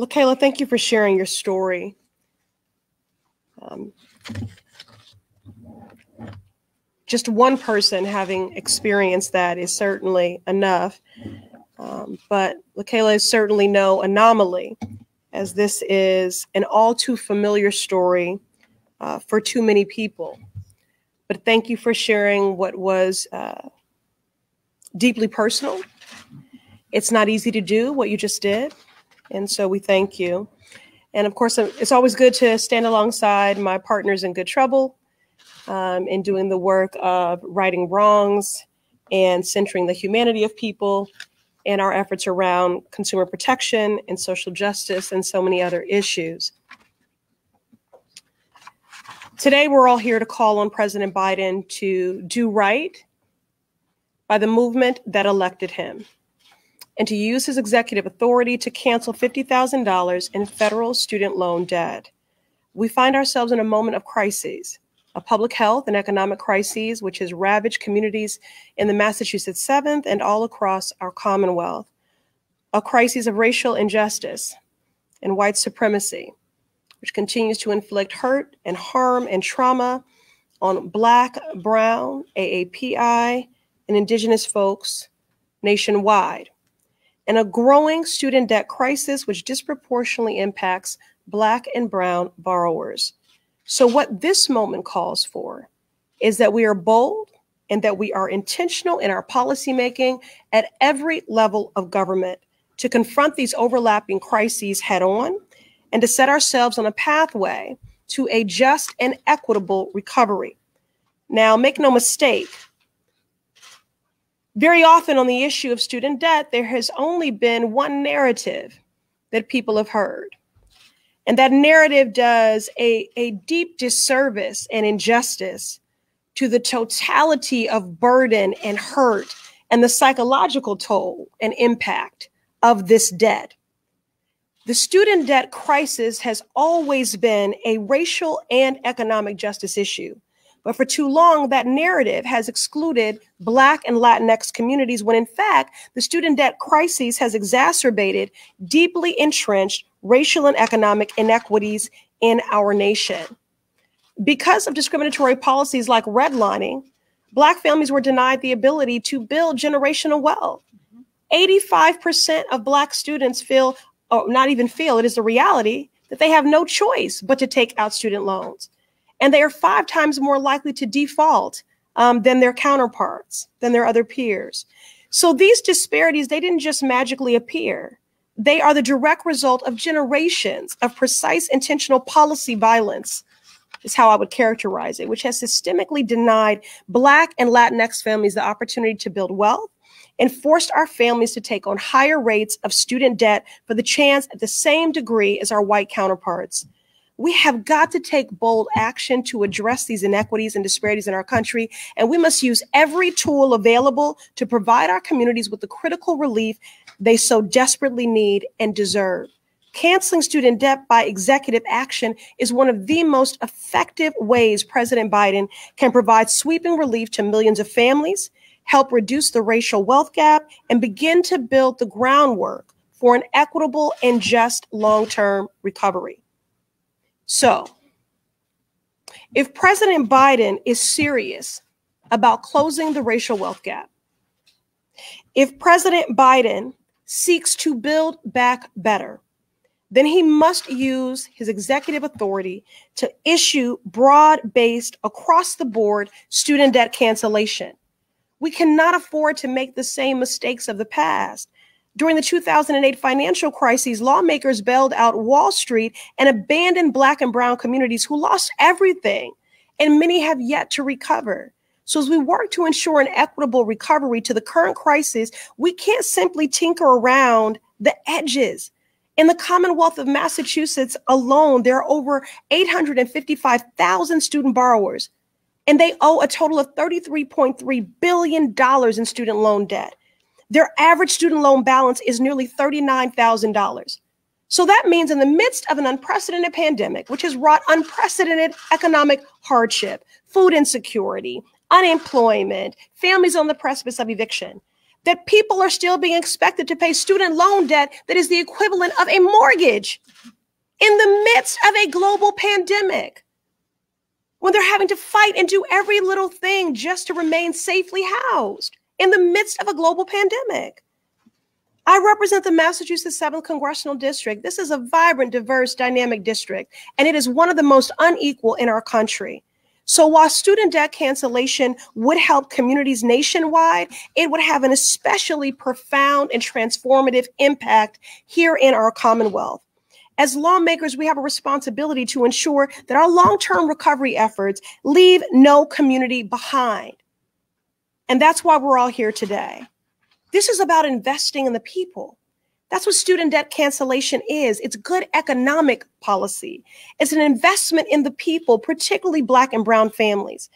LaKayla, thank you for sharing your story. Um, just one person having experienced that is certainly enough. Um, but LaKayla is certainly no anomaly, as this is an all too familiar story uh, for too many people. But thank you for sharing what was uh, deeply personal. It's not easy to do what you just did. And so we thank you. And of course, it's always good to stand alongside my partners in good trouble um, in doing the work of righting wrongs and centering the humanity of people and our efforts around consumer protection and social justice and so many other issues. Today, we're all here to call on President Biden to do right by the movement that elected him and to use his executive authority to cancel $50,000 in federal student loan debt. We find ourselves in a moment of crises, a public health and economic crises, which has ravaged communities in the Massachusetts 7th and all across our Commonwealth, a crisis of racial injustice and white supremacy, which continues to inflict hurt and harm and trauma on Black, Brown, AAPI, and Indigenous folks nationwide and a growing student debt crisis, which disproportionately impacts Black and Brown borrowers. So, what this moment calls for is that we are bold and that we are intentional in our policymaking at every level of government to confront these overlapping crises head on and to set ourselves on a pathway to a just and equitable recovery. Now, make no mistake, very often on the issue of student debt, there has only been one narrative that people have heard. And that narrative does a, a deep disservice and injustice to the totality of burden and hurt and the psychological toll and impact of this debt. The student debt crisis has always been a racial and economic justice issue. But for too long, that narrative has excluded Black and Latinx communities when, in fact, the student debt crisis has exacerbated deeply entrenched racial and economic inequities in our nation. Because of discriminatory policies like redlining, Black families were denied the ability to build generational wealth. 85% of Black students feel, or not even feel, it is the reality that they have no choice but to take out student loans and they are five times more likely to default um, than their counterparts, than their other peers. So these disparities, they didn't just magically appear. They are the direct result of generations of precise intentional policy violence, is how I would characterize it, which has systemically denied Black and Latinx families the opportunity to build wealth and forced our families to take on higher rates of student debt for the chance at the same degree as our white counterparts. We have got to take bold action to address these inequities and disparities in our country, and we must use every tool available to provide our communities with the critical relief they so desperately need and deserve. Canceling student debt by executive action is one of the most effective ways President Biden can provide sweeping relief to millions of families, help reduce the racial wealth gap, and begin to build the groundwork for an equitable and just long term recovery. So, if President Biden is serious about closing the racial wealth gap, if President Biden seeks to build back better, then he must use his executive authority to issue broad based, across the board student debt cancellation. We cannot afford to make the same mistakes of the past. During the 2008 financial crises, lawmakers bailed out Wall Street and abandoned Black and Brown communities who lost everything, and many have yet to recover. So, as we work to ensure an equitable recovery to the current crisis, we can't simply tinker around the edges. In the Commonwealth of Massachusetts alone, there are over 855,000 student borrowers, and they owe a total of $33.3 billion in student loan debt. Their average student loan balance is nearly $39,000. So that means, in the midst of an unprecedented pandemic, which has wrought unprecedented economic hardship, food insecurity, unemployment, families on the precipice of eviction, that people are still being expected to pay student loan debt that is the equivalent of a mortgage in the midst of a global pandemic when they're having to fight and do every little thing just to remain safely housed in the midst of a global pandemic. I represent the Massachusetts 7th Congressional District. This is a vibrant, diverse, dynamic district, and it is one of the most unequal in our country. So while student debt cancellation would help communities nationwide, it would have an especially profound and transformative impact here in our Commonwealth. As lawmakers, we have a responsibility to ensure that our long term recovery efforts leave no community behind. And that's why we're all here today. This is about investing in the people. That's what student debt cancellation is. It's good economic policy. It's an investment in the people, particularly Black and Brown families.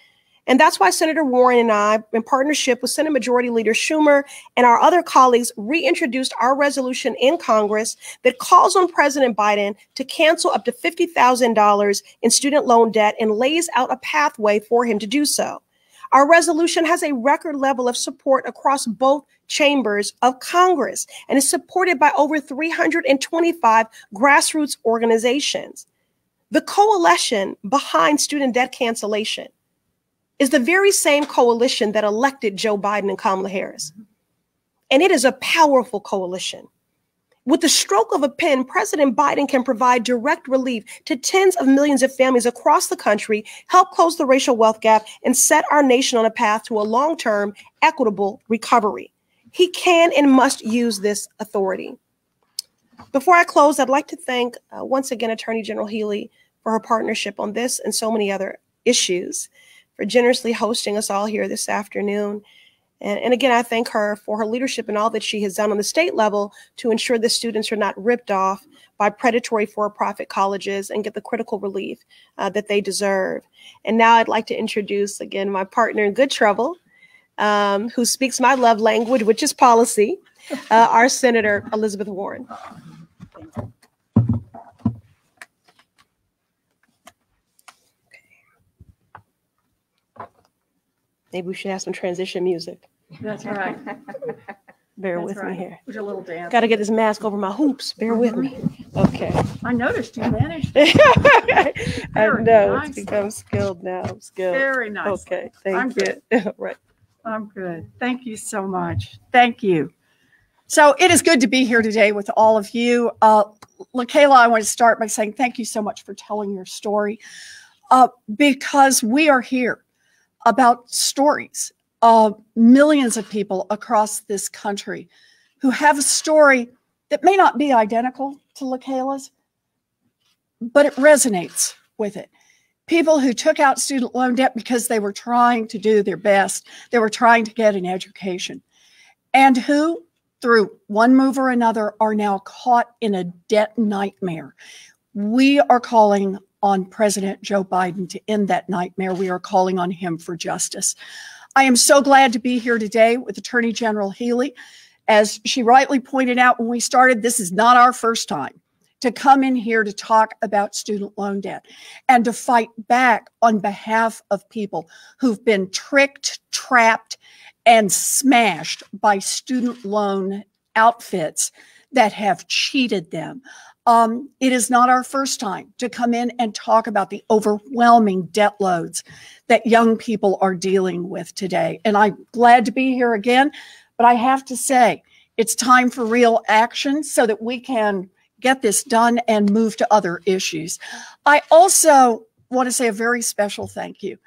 And that's why Senator Warren and I, in partnership with Senate Majority Leader Schumer and our other colleagues, reintroduced our resolution in Congress that calls on President Biden to cancel up to $50,000 in student loan debt and lays out a pathway for him to do so. Our resolution has a record level of support across both chambers of Congress and is supported by over 325 grassroots organizations. The coalition behind student debt cancellation is the very same coalition that elected Joe Biden and Kamala Harris. And it is a powerful coalition. With the stroke of a pen, President Biden can provide direct relief to tens of millions of families across the country, help close the racial wealth gap, and set our nation on a path to a long term, equitable recovery. He can and must use this authority. Before I close, I'd like to thank uh, once again Attorney General Healey for her partnership on this and so many other issues for generously hosting us all here this afternoon. And, and again, I thank her for her leadership and all that she has done on the state level to ensure that students are not ripped off by predatory for profit colleges and get the critical relief uh, that they deserve. And now I'd like to introduce again my partner in good trouble, um, who speaks my love language, which is policy, uh, our Senator Elizabeth Warren. Maybe we should have some transition music. That's right. Bear That's with right. me here. A little dance. Got to get this mask over my hoops. Bear with me. Okay. I noticed you managed I know nice. it's become skilled now. I'm skilled. very nice. Okay. I'm Thank you. right. I'm good. Thank you so much. Thank you. So it is good to be here today with all of you. Uh, LaKayla, I want to start by saying thank you so much for telling your story uh, because we are here about stories of millions of people across this country who have a story that may not be identical to LaKayla's, but it resonates with it. People who took out student loan debt because they were trying to do their best, they were trying to get an education, and who, through one move or another, are now caught in a debt nightmare. We are calling on President Joe Biden to end that nightmare. We are calling on him for justice. I am so glad to be here today with Attorney General Healey. As she rightly pointed out when we started, this is not our first time to come in here to talk about student loan debt and to fight back on behalf of people who've been tricked, trapped, and smashed by student loan outfits that have cheated them. Um, it is not our first time to come in and talk about the overwhelming debt loads that young people are dealing with today. And I'm glad to be here again, but I have to say, it's time for real action so that we can get this done and move to other issues. I also want to say a very special thank you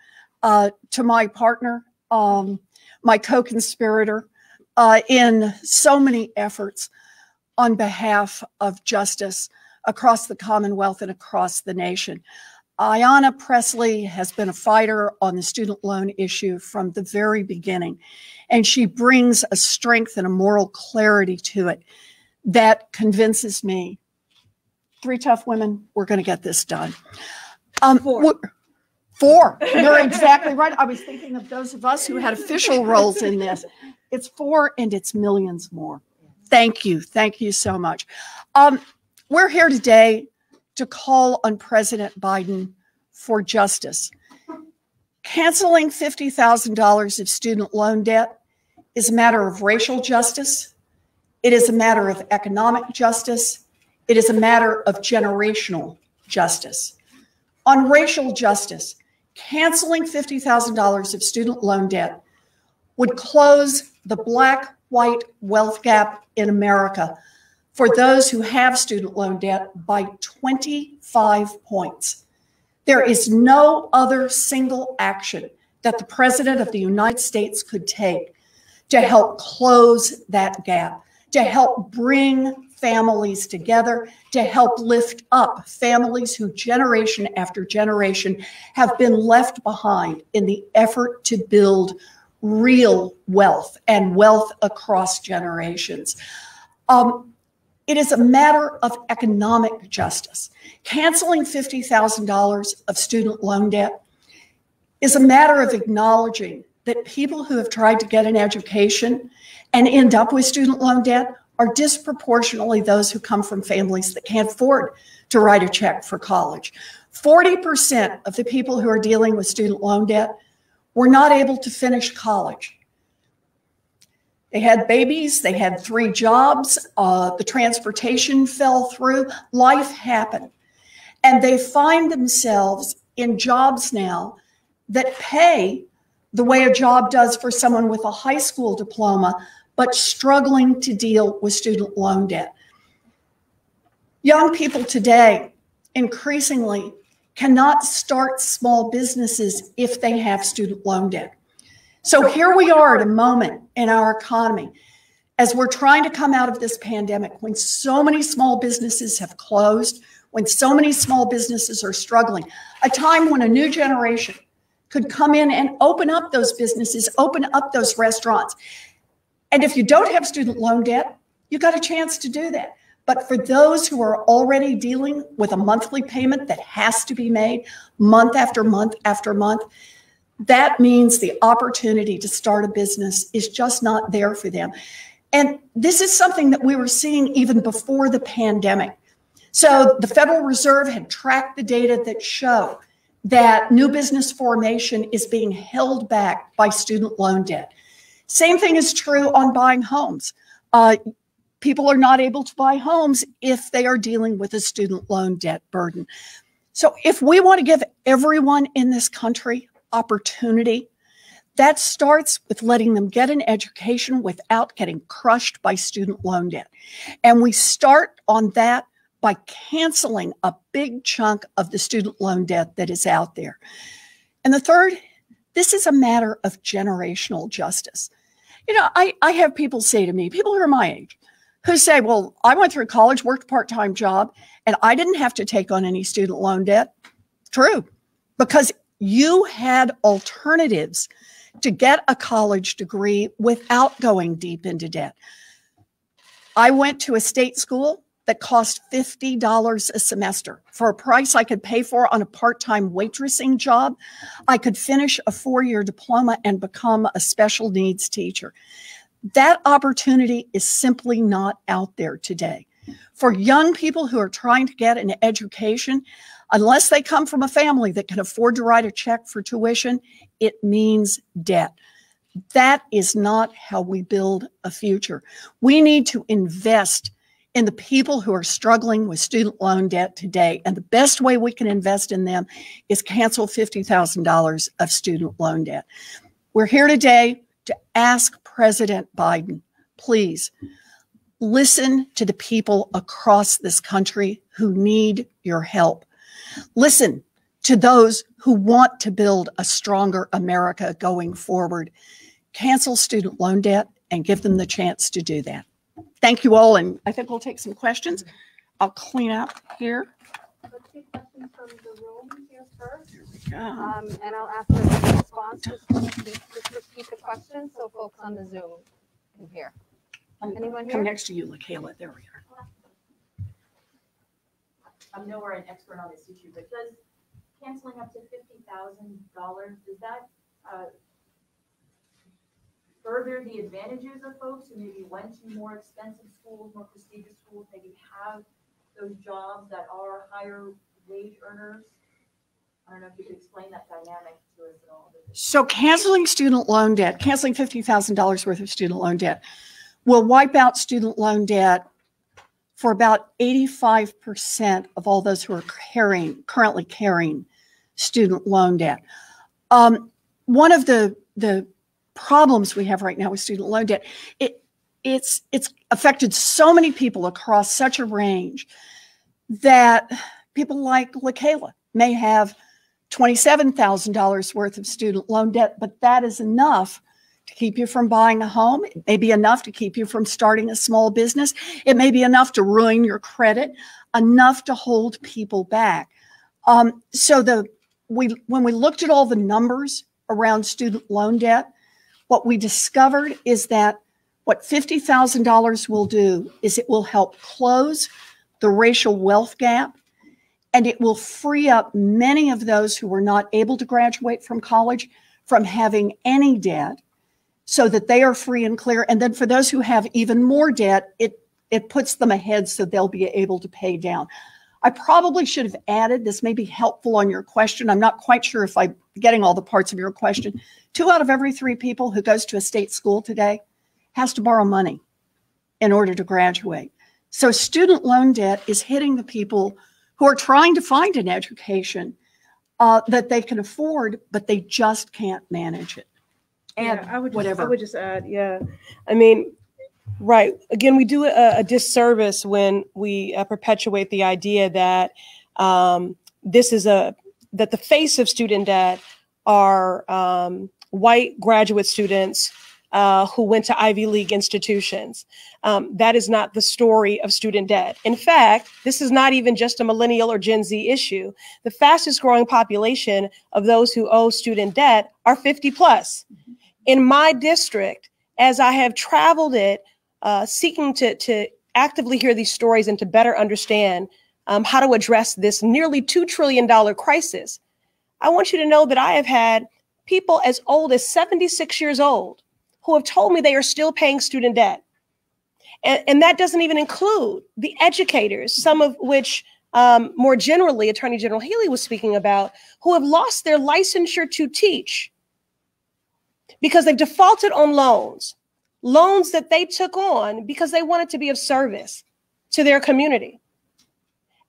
uh, to my partner, um, my co conspirator uh, in so many efforts on behalf of justice across the Commonwealth and across the nation. Ayanna Pressley has been a fighter on the student loan issue from the very beginning, and she brings a strength and a moral clarity to it that convinces me three tough women, we're going to get this done. Um, Four. Four. You're exactly right. I was thinking of those of us who had official roles in this. It's four and it's millions more. Thank you. Thank you so much. Um, we're here today to call on President Biden for justice. Canceling $50,000 of student loan debt is a matter of racial justice. It is a matter of economic justice. It is a matter of generational justice. On racial justice, canceling $50,000 of student loan debt would close the black white wealth gap in America for those who have student loan debt by 25 points. There is no other single action that the President of the United States could take to help close that gap, to help bring families together, to help lift up families who generation after generation have been left behind in the effort to build real wealth and wealth across generations. Um, it is a matter of economic justice. Canceling $50,000 of student loan debt is a matter of acknowledging that people who have tried to get an education and end up with student loan debt are disproportionately those who come from families that can't afford to write a check for college. 40% of the people who are dealing with student loan debt were not able to finish college. They had babies, they had three jobs, uh, the transportation fell through, life happened. And they find themselves in jobs now that pay the way a job does for someone with a high school diploma, but struggling to deal with student loan debt. Young people today increasingly cannot start small businesses if they have student loan debt. So here we are at a moment in our economy as we're trying to come out of this pandemic when so many small businesses have closed, when so many small businesses are struggling, a time when a new generation could come in and open up those businesses, open up those restaurants. And if you don't have student loan debt, you got a chance to do that. But for those who are already dealing with a monthly payment that has to be made month after month after month, that means the opportunity to start a business is just not there for them. And this is something that we were seeing even before the pandemic. So the Federal Reserve had tracked the data that show that new business formation is being held back by student loan debt. Same thing is true on buying homes. Uh, people are not able to buy homes if they are dealing with a student loan debt burden. So if we want to give everyone in this country opportunity. That starts with letting them get an education without getting crushed by student loan debt. And we start on that by canceling a big chunk of the student loan debt that is out there. And the third, this is a matter of generational justice. You know, I, I have people say to me, people who are my age, who say, Well, I went through college, worked a part time job, and I didn't have to take on any student loan debt. True, because you had alternatives to get a college degree without going deep into debt. I went to a state school that cost $50 a semester. For a price I could pay for on a part time waitressing job, I could finish a four year diploma and become a special needs teacher. That opportunity is simply not out there today. For young people who are trying to get an education, Unless they come from a family that can afford to write a check for tuition, it means debt. That is not how we build a future. We need to invest in the people who are struggling with student loan debt today. And the best way we can invest in them is cancel $50,000 of student loan debt. We're here today to ask President Biden, please listen to the people across this country who need your help. Listen to those who want to build a stronger America going forward. Cancel student loan debt and give them the chance to do that. Thank you all. And I think we'll take some questions. I'll clean up here. Let's take questions from the room here first. Um, and I'll ask for the response. Just just repeat the question so folks on the Zoom can hear. Anyone Come next to you, LaKayla. There we are. I'm nowhere an expert on this issue, but does canceling up to fifty thousand dollars, does that, uh, further the advantages of folks who maybe went to more expensive schools, more prestigious schools, maybe have those jobs that are higher wage earners? I don't know if you could explain that dynamic to us at all. So canceling student loan debt, canceling $50,000 worth of student loan debt will wipe out student loan debt for about 85% of all those who are carrying, currently carrying student loan debt. Um, one of the, the problems we have right now with student loan debt, it, it's, it's affected so many people across such a range that people like LaKayla may have $27,000 worth of student loan debt, but that is enough to keep you from buying a home. It may be enough to keep you from starting a small business. It may be enough to ruin your credit, enough to hold people back. Um, so the we when we looked at all the numbers around student loan debt, what we discovered is that what $50,000 will do is it will help close the racial wealth gap and it will free up many of those who were not able to graduate from college from having any debt so that they are free and clear. And then for those who have even more debt, it, it puts them ahead so they'll be able to pay down. I probably should have added, this may be helpful on your question. I'm not quite sure if I'm getting all the parts of your question. Two out of every three people who goes to a state school today has to borrow money in order to graduate. So student loan debt is hitting the people who are trying to find an education uh, that they can afford, but they just can't manage it. And Yeah, I would just, whatever. I would just add, yeah. I mean, right. Again, we do a, a disservice when we uh, perpetuate the idea that um, this is a that the face of student debt are um, white graduate students uh, who went to Ivy League institutions. Um, that is not the story of student debt. In fact, this is not even just a millennial or Gen Z issue. The fastest growing population of those who owe student debt are 50 plus in my district, as I have traveled it, uh, seeking to, to actively hear these stories and to better understand um, how to address this nearly $2 trillion crisis, I want you to know that I have had people as old as 76 years old who have told me they are still paying student debt. And, and that doesn't even include the educators, some of which um, more generally, Attorney General Healey was speaking about, who have lost their licensure to teach because they've defaulted on loans, loans that they took on because they wanted to be of service to their community.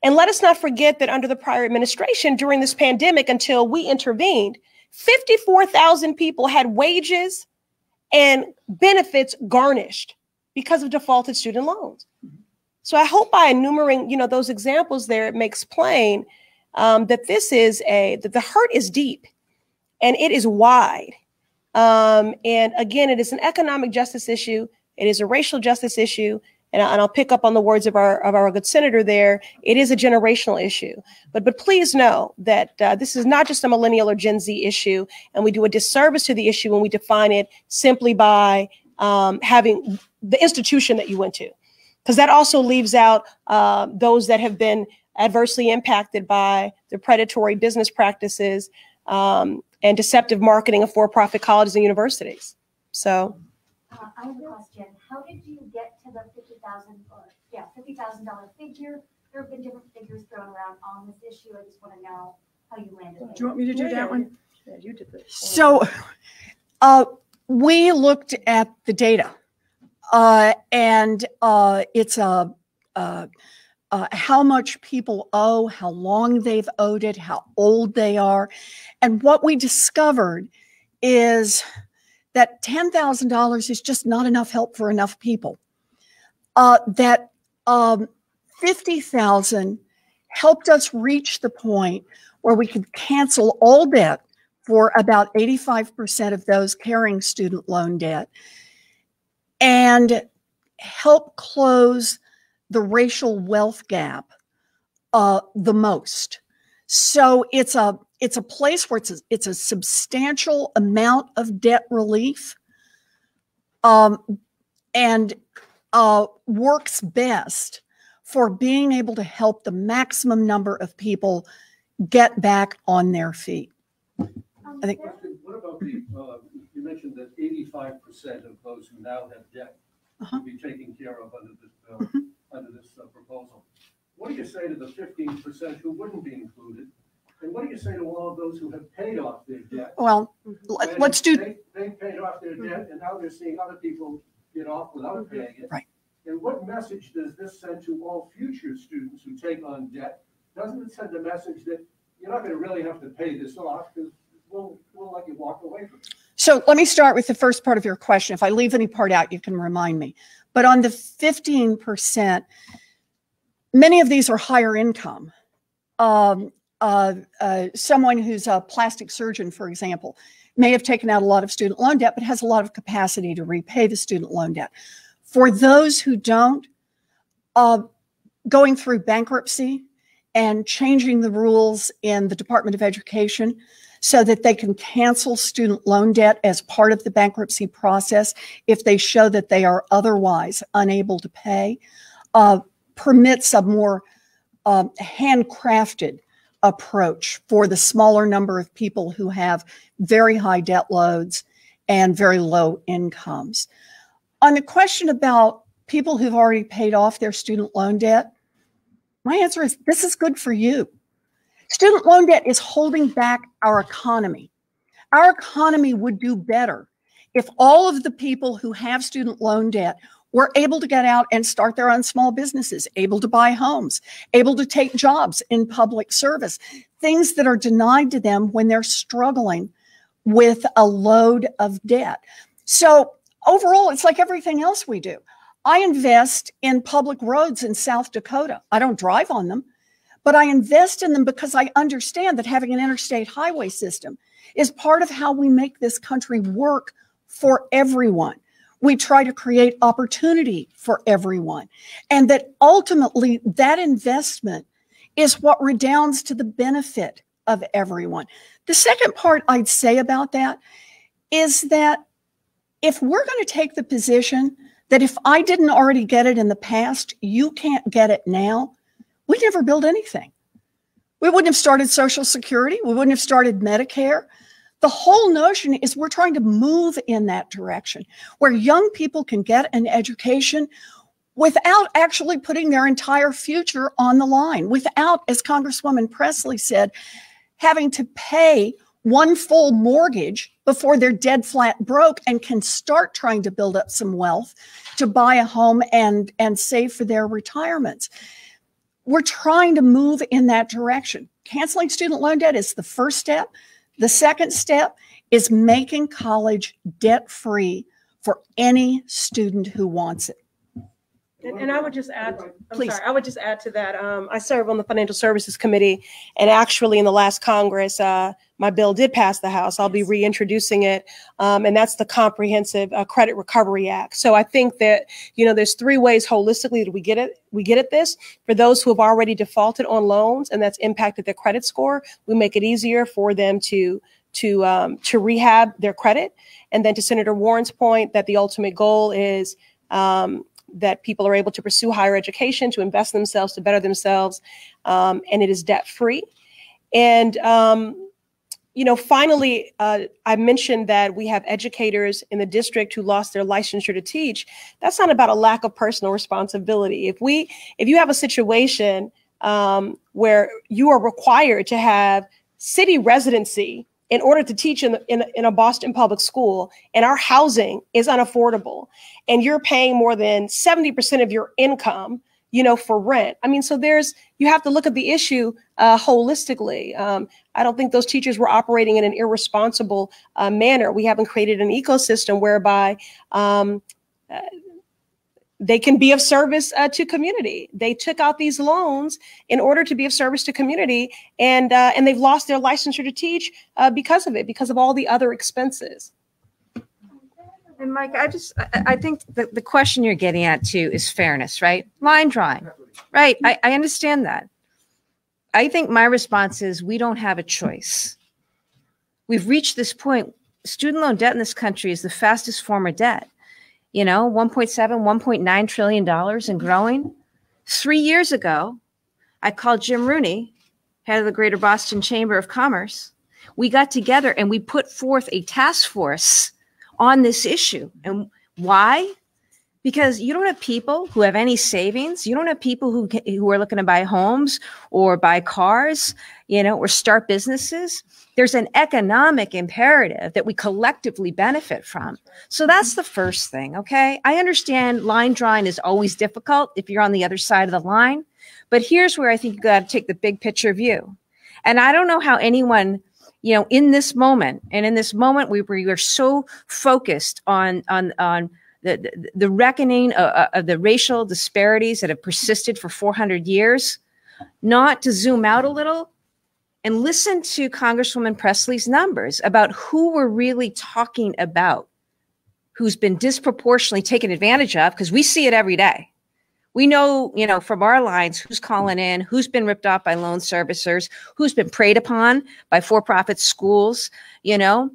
And let us not forget that under the prior administration during this pandemic, until we intervened, 54,000 people had wages and benefits garnished because of defaulted student loans. So I hope by enumerating, you know, those examples there, it makes plain um, that this is a that the hurt is deep and it is wide. Um, and again, it is an economic justice issue. It is a racial justice issue. And, I'll pick up on the words of our of our good senator there. It is a generational issue. But but please know that uh, this is not just a millennial or Gen Z issue, and we do a disservice to the issue when we define it simply by um, having the institution that you went to, because that also leaves out uh, those that have been adversely impacted by the predatory business practices um, and deceptive marketing of for-profit colleges and universities. So. Uh, I have a question. How did you get thousand, or, yeah, fifty thousand dollar figure? There have been different figures thrown around on this issue. I just want to know how you landed Do you want me to do Yeah, that one? Yeah, you did this. So uh, we looked at the data uh, and uh, it's a, uh, uh, how much people owe, how long they've owed it, how old they are. And what we discovered is that $10,000 is just not enough help for enough people. Uh, that um, 50,000 helped us reach the point where we could cancel all debt for about 85% of those carrying student loan debt and help close the racial wealth gap uh, the most. So it's a it's a place where it's a, it's a substantial amount of debt relief, um, and uh, works best for being able to help the maximum number of people get back on their feet. Um, I think- What about the, uh, you mentioned that eighty-five percent of those who now have debt Uh-huh. will be taken care of under this bill, under this uh, proposal. What do you say to the fifteen percent who wouldn't be included? And what do you say to all of those who have paid off their debt? Well, let- let's do, They, they paid off their debt and now they're seeing other people get off without paying it. Right. And what message does this send to all future students who take on debt? Doesn't it send a message that you're not gonna really have to pay this off because we'll, we'll let you walk away from it? so let me start with the first part of your question. If I leave any part out, you can remind me. But on the 15%, many of these are higher income. Um, uh, uh, someone who's a plastic surgeon, for example, may have taken out a lot of student loan debt, but has a lot of capacity to repay the student loan debt. For those who don't, uh, going through bankruptcy and changing the rules in the Department of Education so that they can cancel student loan debt as part of the bankruptcy process if they show that they are otherwise unable to pay, uh, permits a more um, handcrafted approach for the smaller number of people who have very high debt loads and very low incomes. On the question about people who've already paid off their student loan debt, my answer is this is good for you. Student loan debt is holding back our economy. Our economy would do better if all of the people who have student loan debt were able to get out and start their own small businesses, able to buy homes, able to take jobs in public service, things that are denied to them when they're struggling with a load of debt. So, overall, it's like everything else we do. I invest in public roads in South Dakota. I don't drive on them, but I invest in them because I understand that having an interstate highway system is part of how we make this country work for everyone. We try to create opportunity for everyone. And that ultimately that investment is what redounds to the benefit of everyone. The second part I'd say about that is that if we're going to take the position that if I didn't already get it in the past, you can't get it now, we never build anything. We wouldn't have started Social Security. We wouldn't have started Medicare. The whole notion is we're trying to move in that direction where young people can get an education without actually putting their entire future on the line, without, as Congresswoman Pressley said, having to pay one full mortgage before they're dead flat broke and can start trying to build up some wealth to buy a home and, and save for their retirements. We're trying to move in that direction. Canceling student loan debt is the first step. The second step is making college debt free for any student who wants it. And, and I would just add, I'm Please. sorry, I would just add to that. Um, I serve on the Financial Services Committee, and actually, in the last Congress, uh, my bill did pass the House. I'll be reintroducing it, um, and that's the Comprehensive uh, Credit Recovery Act. So I think that you know, there's three ways holistically that we get it. We get at this for those who have already defaulted on loans, and that's impacted their credit score. We make it easier for them to to um, to rehab their credit, and then to Senator Warren's point that the ultimate goal is. Um, that people are able to pursue higher education, to invest in themselves, to better themselves, um, and it is debt free. And um, you know, finally, uh, I mentioned that we have educators in the district who lost their licensure to teach. That's not about a lack of personal responsibility. If we, if you have a situation um, where you are required to have city residency in order to teach in, in, in a Boston public school, and our housing is unaffordable, and you're paying more than 70% of your income, you know, for rent. I mean, so there's, you have to look at the issue uh, holistically. Um, I don't think those teachers were operating in an irresponsible uh, manner. We haven't created an ecosystem whereby um, uh, they can be of service uh, to community. They took out these loans in order to be of service to community, and uh, and they've lost their licensure to teach uh, because of it, because of all the other expenses. And Mike, I just, I, think the, the question you're getting at too is fairness, right? Line drawing, right? I, I understand that. I think my response is we don't have a choice. We've reached this point. Student loan debt in this country is the fastest form of debt. You know, 1.7, 1.9 trillion dollars and growing. Three years ago, I called Jim Rooney, head of the Greater Boston Chamber of Commerce. We got together and we put forth a task force on this issue. And why? because you don't have people who have any savings. You don't have people who who are looking to buy homes or buy cars, you know, or start businesses. There's an economic imperative that we collectively benefit from. So that's the first thing, okay? I understand line drawing is always difficult if you're on the other side of the line, but here's where I think you got to take the big picture view. And I don't know how anyone you know in this moment and in this moment we, we are so focused on on on the, the, the reckoning of, of the racial disparities that have persisted for 400 years not to zoom out a little and listen to congresswoman pressley's numbers about who we're really talking about who's been disproportionately taken advantage of because we see it every day we know, you know, from our lines who's calling in, who's been ripped off by loan servicers, who's been preyed upon by for-profit schools, you know.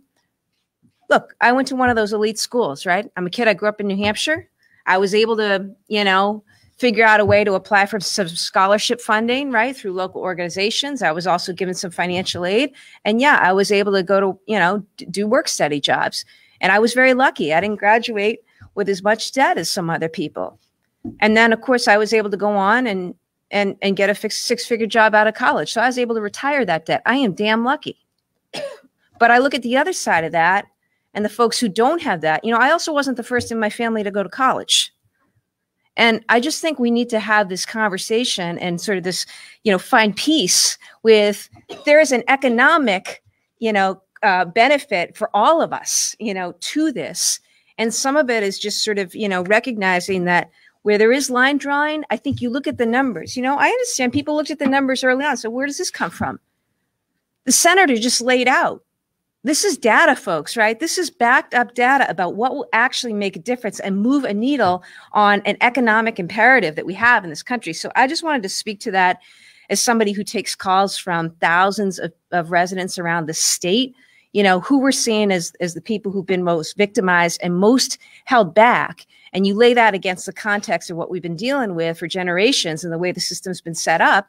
Look, I went to one of those elite schools, right? I'm a kid, I grew up in New Hampshire. I was able to, you know, figure out a way to apply for some scholarship funding, right, through local organizations. I was also given some financial aid. And yeah, I was able to go to, you know, do work study jobs. And I was very lucky. I didn't graduate with as much debt as some other people and then of course i was able to go on and and and get a fixed six figure job out of college. So i was able to retire that debt. I am damn lucky. But i look at the other side of that and the folks who don't have that. You know i also wasn't the first in my family to go to college. And i just think we need to have this conversation and sort of this you know find peace with there is an economic you know uh, benefit for all of us you know to this. And some of it is just sort of you know recognizing that where there is line drawing, I think you look at the numbers. You know, I understand people looked at the numbers early on. So where does this come from? The senator just laid out. This is data, folks, right? This is backed up data about what will actually make a difference and move a needle on an economic imperative that we have in this country. So I just wanted to speak to that as somebody who takes calls from thousands of, of residents around the state you know who we're seeing as as the people who've been most victimized and most held back and you lay that against the context of what we've been dealing with for generations and the way the system's been set up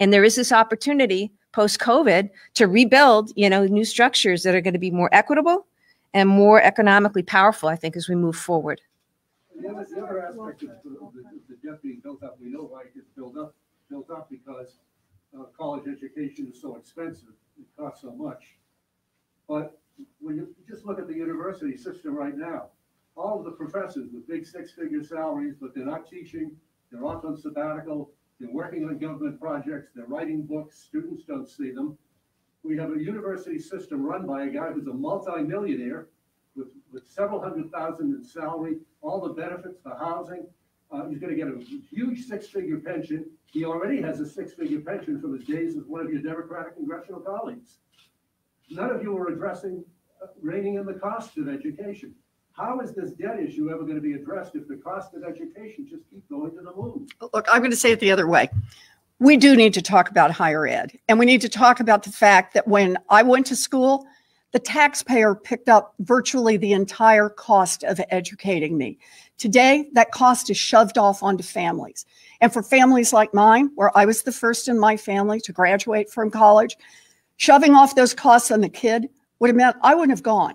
and there is this opportunity post covid to rebuild you know new structures that are going to be more equitable and more economically powerful i think as we move forward The other, the other aspect of the, the the debt being built up, we know why it's built up, built up because uh, college education is so expensive, it costs so much. But when you just look at the university system right now, all of the professors with big six-figure salaries, but they're not teaching, they're off on sabbatical, they're working on government projects, they're writing books, students don't see them. We have a university system run by a guy who's a multimillionaire with, with several hundred thousand in salary, all the benefits, the housing. Uh, he's gonna get a huge six-figure pension. He already has a six-figure pension from his days as one of your Democratic congressional colleagues. None of you are addressing uh, in the cost of education. How is this debt issue ever gonna be addressed if the cost of education just keep going to the moon? look, I'm going to say it the other way. We do need to talk about higher ed. And we need to talk about the fact that when I went to school, the taxpayer picked up virtually the entire cost of educating me. Today, that cost is shoved off onto families. And for families like mine, where I was the first in my family to graduate from college, shoving off those costs on the kid would have meant I wouldn't have gone.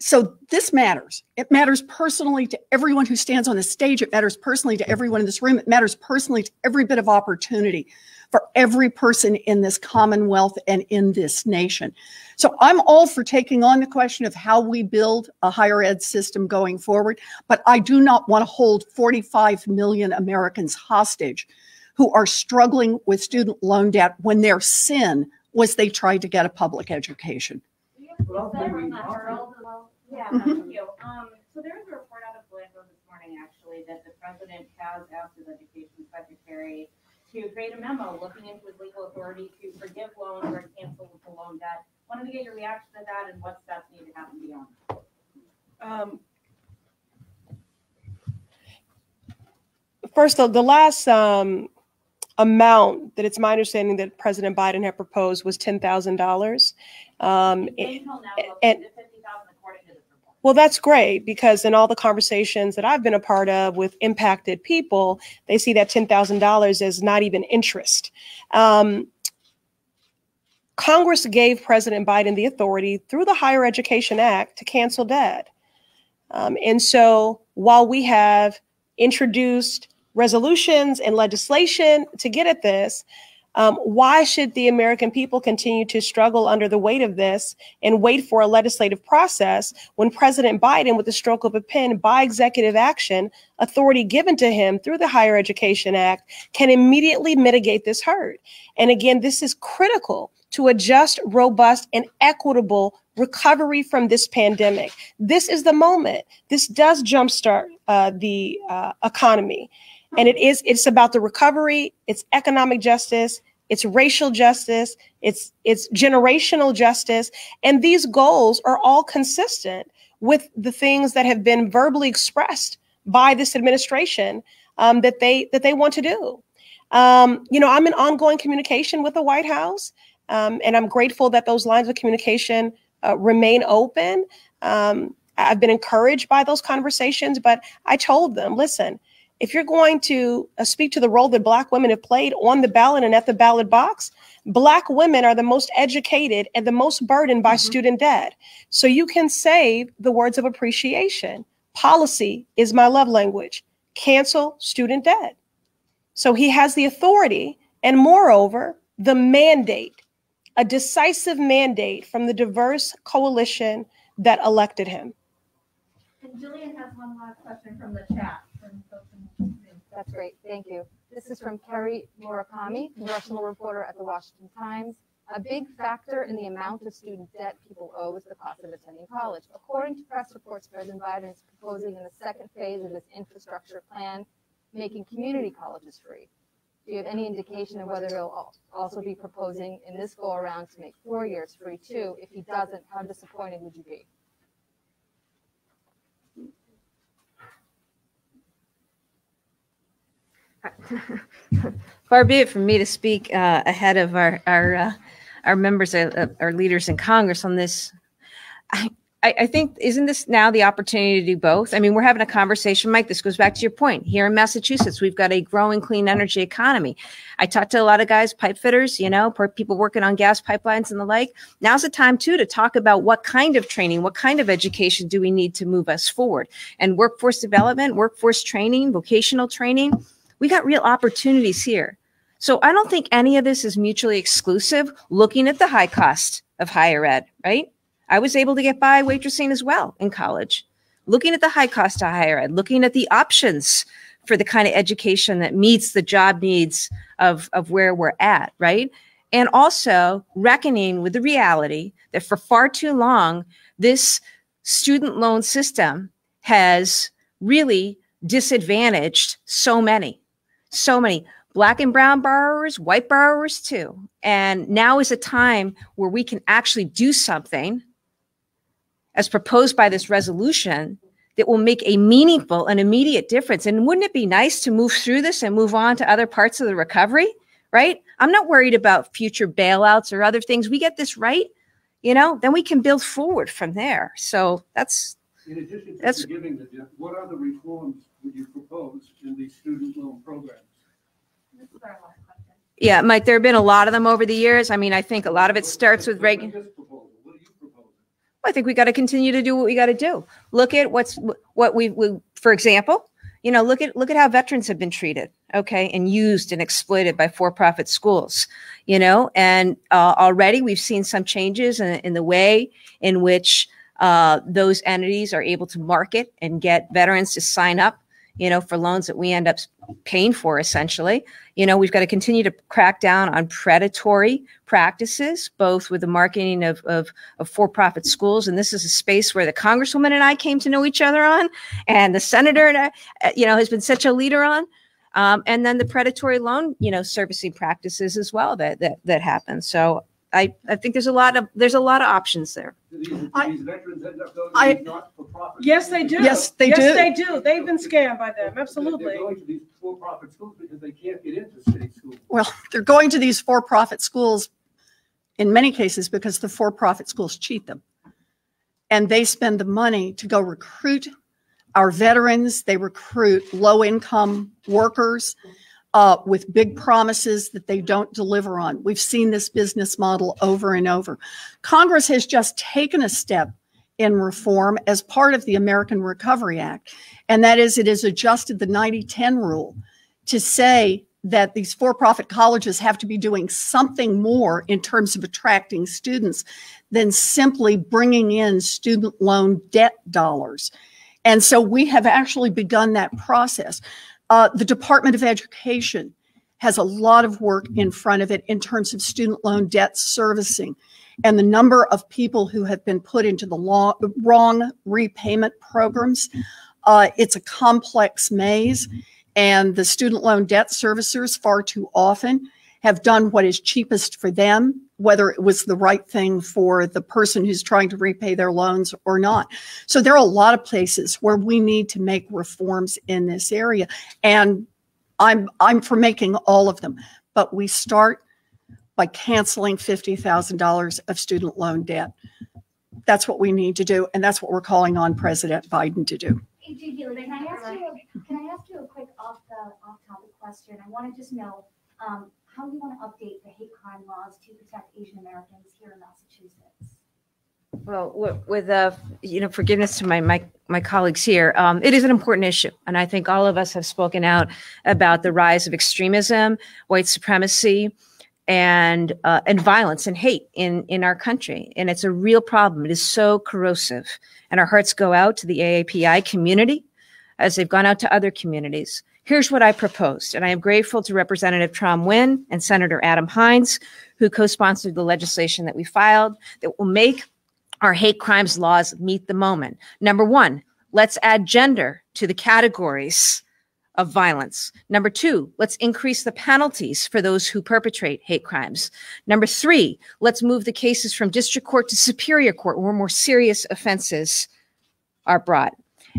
So this matters. It matters personally to everyone who stands on the stage. It matters personally to everyone in this room. It matters personally to every bit of opportunity for every person in this commonwealth and in this nation. So I'm all for taking on the question of how we build a higher ed system going forward, but I do not want to hold 45 million Americans hostage who are struggling with student loan debt when their sin was they tried to get a public education. Well, Yeah, Mhm. thank you. Um, so there was a report out of Politico this morning, actually, that the president has asked his education secretary to create a memo looking into his legal authority to forgive loans or cancel the loan debt. Wanted to get your reaction to that and what steps need to happen beyond. Um, First, the, the last um, amount that it's my understanding that President Biden had proposed was ten thousand dollars. Um, Until now, up and- to fifty thousand according to this report. Well, that's great because in all the conversations that I've been a part of with impacted people, they see that $10,000 as not even interest. Um, Congress gave President Biden the authority through the Higher Education Act to cancel debt. Um, and so while we have introduced resolutions and legislation to get at this, um, why should the American people continue to struggle under the weight of this and wait for a legislative process when President Biden, with the stroke of a pen by executive action, authority given to him through the Higher Education Act, can immediately mitigate this hurt? And again, this is critical to a just, robust, and equitable recovery from this pandemic. This is the moment. This does jumpstart uh, the uh, economy. And it is, it's about the recovery, it's economic justice, it's racial justice, it's it's generational justice, and these goals are all consistent with the things that have been verbally expressed by this administration um, that they that they want to do. Um, you know, I'm in ongoing communication with the White House, um, and I'm grateful that those lines of communication uh, remain open. Um, I've been encouraged by those conversations, but I told them, listen, if you're going to uh, speak to the role that Black women have played on the ballot and at the ballot box, Black women are the most educated and the most burdened by mm-hmm. student debt. So you can say the words of appreciation. Policy is my love language. Cancel student debt. So he has the authority and, moreover, the mandate, a decisive mandate from the diverse coalition that elected him. And Jillian has one last question from the chat. That's great. Thank you. This is from Kerry Murakami, congressional reporter at the Washington Times. A big factor in the amount of student debt people owe is the cost of attending college. According to press reports, President Biden is proposing in the second phase of his infrastructure plan, making community colleges free. Do you have any indication of whether he'll also be proposing in this go around to make four years free too? If he doesn't, how disappointed would you be? Far be it from me to speak uh, ahead of our our uh, our members, uh, our leaders in Congress on this. I, I, think isn't this now the opportunity to do both? I mean, we're having a conversation, Mike. This goes back to your point. Here in Massachusetts, we've got a growing clean energy economy. I talked to a lot of guys, pipe fitters, you know, people working on gas pipelines and the like. Now's the time too to talk about what kind of training, what kind of education do we need to move us forward, and workforce development, workforce training, vocational training we got real opportunities here. So I don't think any of this is mutually exclusive looking at the high cost of higher ed, right? I was able to get by waitressing as well in college. Looking at the high cost of higher ed, looking at the options for the kind of education that meets the job needs of, of where we're at, right? And also reckoning with the reality that for far too long, this student loan system has really disadvantaged so many so many black and brown borrowers, white borrowers too. And now is a time where we can actually do something as proposed by this resolution that will make a meaningful and immediate difference. And wouldn't it be nice to move through this and move on to other parts of the recovery? Right? I'm not worried about future bailouts or other things. We get this right, you know, then we can build forward from there. So that's in addition to that's, debt, what other reforms would you propose in these student loan programs? Yeah, Mike, there have been a lot of them over the years. I mean, I think a lot of it starts with reg. I think we got to continue to do what we got to do. Look at what's what we, we, for example, you know, look at look at how veterans have been treated, okay, and used and exploited by for-profit schools, you know, and uh, already we've seen some changes in, in the way in which uh, those entities are able to market and get veterans to sign up you know, for loans that we end up paying for essentially. You know, we've got to continue to crack down on predatory practices, both with the marketing of, of, of for profit schools. And this is a space where the Congresswoman and I came to know each other on, and the Senator, and I, uh, you know, has been such a leader on. Um, and then the predatory loan, you know, servicing practices as well that that, that happen. So I, I think there's a lot of there's a lot of options there. These, I- these veterans end up going I- to these not-for-profit. Yes, they do. Yes, they do. Yes, they do. They've been scammed by them. Absolutely. They're going to these for-profit schools because they can't get into state schools. Well, they're going to these for-profit schools in many cases because the for-profit schools cheat them. And they spend the money to go recruit our veterans, they recruit low-income workers uh, with big promises that they don't deliver on. We've seen this business model over and over. Congress has just taken a step in reform as part of the American Recovery Act. And that is, it has adjusted the 90 10 rule to say that these for profit colleges have to be doing something more in terms of attracting students than simply bringing in student loan debt dollars. And so we have actually begun that process. Uh, the Department of Education has a lot of work in front of it in terms of student loan debt servicing. And the number of people who have been put into the law, wrong repayment programs. Uh, it's a complex maze, and the student loan debt servicers far too often have done what is cheapest for them, whether it was the right thing for the person who's trying to repay their loans or not. So there are a lot of places where we need to make reforms in this area. And I'm I'm for making all of them, but we start by canceling $50,000 of student loan debt. That's what we need to do, and that's what we're calling on President Biden to do. Can I ask you, a- can I ask you a quick off the, off-topic question? I want to just know, um, how you want to update the hate crime laws to protect Asian Americans here in Massachusetts? Well, with, uh, you know, forgiveness to my, my, my colleagues here, um, it is an important issue. And I think all of us have spoken out about the rise of extremism, white supremacy, and, uh, and violence and hate in, in our country. And it's a real problem. It is so corrosive. And our hearts go out to the AAPI community as they've gone out to other communities. Here's what I proposed, and I am grateful to Representative Tram Nguyen and Senator Adam Hinds, who co-sponsored the legislation that we filed that will make our hate crimes laws meet the moment. Number one, let's add gender to the categories of violence. Number two, let's increase the penalties for those who perpetrate hate crimes. Number three, let's move the cases from district court to superior court where more serious offenses are brought.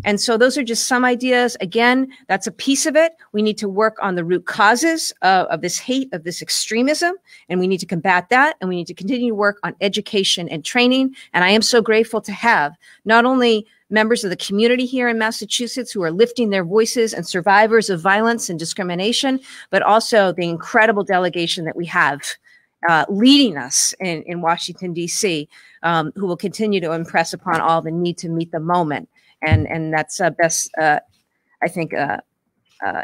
And so those are just some ideas. Again, that's a piece of it. We need to work on the root causes of, of this hate, of this extremism, and we need to combat that. And we need to continue to work on education and training. And I am so grateful to have not only members of the community here in Massachusetts who are lifting their voices and survivors of violence and discrimination, but also the incredible delegation that we have uh, leading us in, in Washington, D.C., um, who will continue to impress upon all the need to meet the moment. And, and that's uh, best, uh, I think, uh, uh,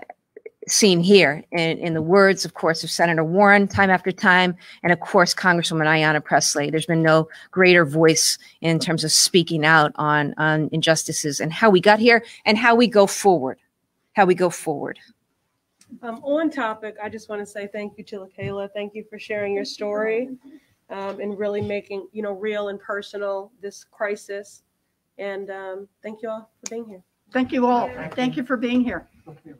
seen here in, in the words, of course, of Senator Warren time after time, and of course, Congresswoman Ayanna Pressley. There's been no greater voice in terms of speaking out on, on injustices and how we got here and how we go forward. How we go forward. Um, on topic, I just want to say thank you to LaKayla. Thank you for sharing your story um, and really making, you know, real and personal this crisis. And um, thank you all for being here. Thank you all. Thank you for being here. Okay.